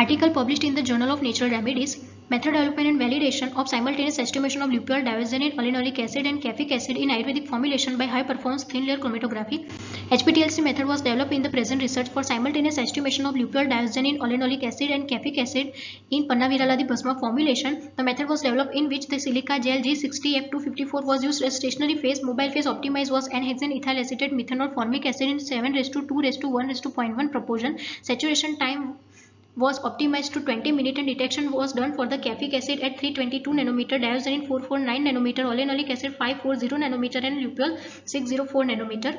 Article published in the Journal of Natural Remedies, Method Development and Validation of Simultaneous Estimation of Lupeol, Diosgenin, Oleanolic Acid and Caffeic Acid in Ayurvedic Formulation by High Performance Thin Layer Chromatography. HPTLC method was developed in the present research for simultaneous estimation of lupeol, diosgenin, oleanolic acid and caffeic acid in Pannaviraladi Bhasma formulation. The method was developed in which the silica gel G60F254 was used as stationary phase, mobile phase optimized was N-hexane ethyl acetate methanol formic acid in 7 raised to 2 raised to 1 raised to 0.1 proportion. Saturation time was optimized to 20 minute and detection was done for the caffeic acid at 322 nanometer, diosgenin 449 nanometer, oleanolic acid 540 nanometer and lupeol 604 nanometer.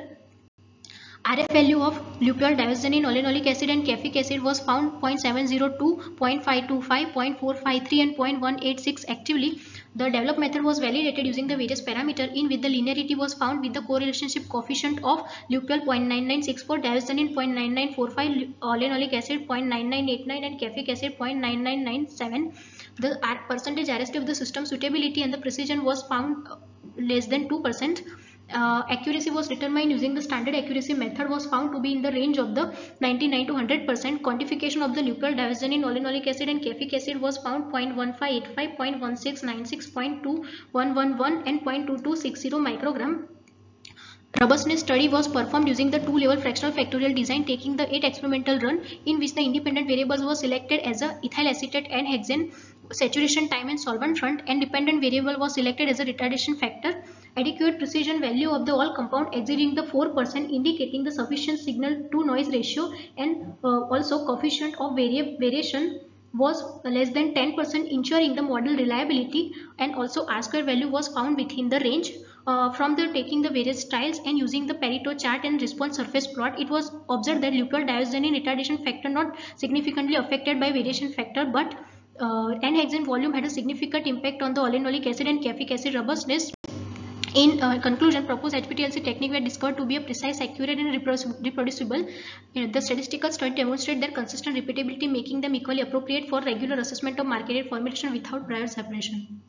RF value of lupeol, diosgenin, oleanolic acid and caffeic acid was found 0.702, 0.525, 0.453 and 0.186 actively. The developed method was validated using the various parameters in which the linearity was found with the correlationship coefficient of lupeol 0.9964, diosgenin 0.9945, oleanolic acid 0.9989 and caffeic acid 0.9997. The percentage RST of the system suitability and the precision was found uh, less than 2% uh, accuracy was determined using the standard accuracy method was found to be in the range of the 99 to 100 percent. Quantification of the lupeol diosgenin oleanolic acid and caffeic acid was found 0.1585 0.1696 0.2111 and 0.2260 microgram. Robustness study was performed using the two-level fractional factorial design taking the eight experimental run in which the independent variables were selected as a ethyl acetate and hexane saturation time and solvent front and dependent variable was selected as a retardation factor. Adequate precision value of the all compound exceeding the 4% indicating the sufficient signal to noise ratio. And uh, also coefficient of vari variation was less than 10% ensuring the model reliability. And also R square value was found within the range. Uh, from the taking the various trials and using the Pareto chart and response surface plot, it was observed that lupeol diosgenin retardation factor not significantly affected by variation factor but uh, N-hexane volume had a significant impact on the oleanolic acid and caffeic acid robustness in uh, conclusion, proposed HPTLC technique were discovered to be a precise, accurate and reproducible. You know, the statistical study demonstrate their consistent repeatability making them equally appropriate for regular assessment of marketed formulation without prior separation.